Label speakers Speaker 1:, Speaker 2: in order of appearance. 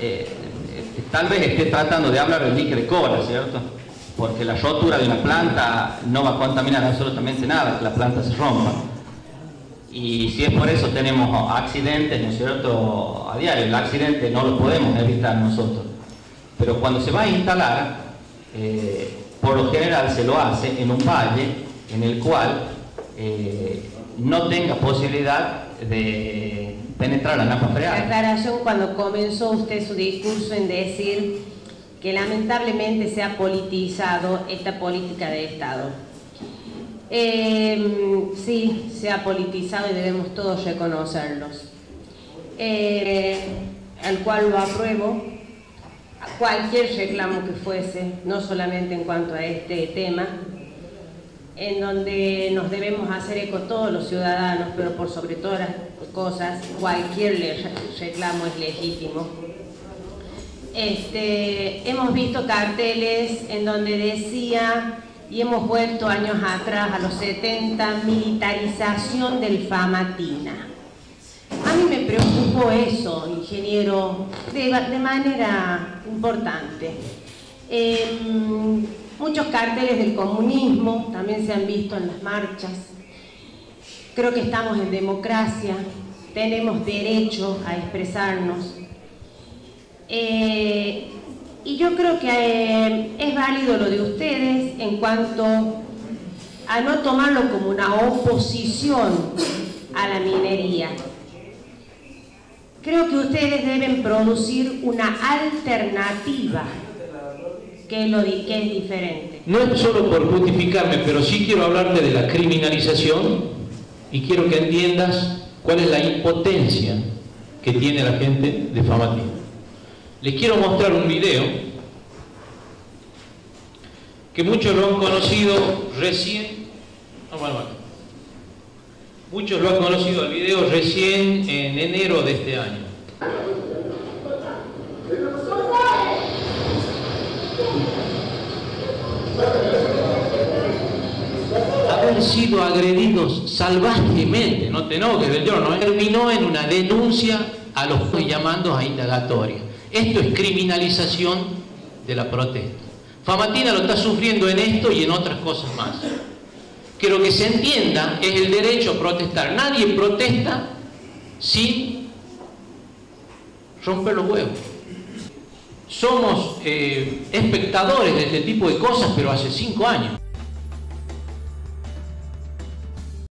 Speaker 1: eh, tal vez esté tratando de hablar del cobra, ¿cierto? Porque la rotura de una planta no va a contaminar absolutamente nada, que la planta se rompa. Y si es por eso tenemos accidentes, ¿no es cierto?, a diario. El accidente no lo podemos evitar nosotros. Pero cuando se va a instalar, eh, por lo general se lo hace en un valle en el cual eh, no tenga posibilidad de penetrar la napa freada.
Speaker 2: La aclaración cuando comenzó usted su discurso en decir que lamentablemente se ha politizado esta política de Estado. Eh, sí, se ha politizado y debemos todos reconocerlos. Eh, al cual lo apruebo, cualquier reclamo que fuese, no solamente en cuanto a este tema, en donde nos debemos hacer eco todos los ciudadanos, pero por sobre todas las cosas, cualquier reclamo es legítimo. Este, hemos visto carteles en donde decía, y hemos vuelto años atrás, a los 70, militarización del Famatina. A mí me preocupó eso, ingeniero, de, manera importante. Em, muchos carteles del comunismo también se han visto en las marchas. Creo que estamos en democracia, tenemos derecho a expresarnos. Eh, y yo creo que eh, es válido lo de ustedes en cuanto a no tomarlo como una oposición a la minería. Creo que ustedes deben producir una alternativa que, es diferente.
Speaker 3: No es solo por justificarme, pero sí quiero hablarte de la criminalización y quiero que entiendas cuál es la impotencia que tiene la gente de Famatina. Les quiero mostrar un video que muchos lo han conocido recién. Ah, muchos lo han conocido el video recién en enero de este año. Sido agredidos salvajemente, no te enojes, yo no terminó en una denuncia a los llamando a indagatoria. Esto es criminalización de la protesta. Famatina lo está sufriendo en esto y en otras cosas más. Que lo que se entienda es el derecho a protestar. Nadie protesta sin romper los huevos. Somos eh, espectadores de este tipo de cosas, pero hace cinco años.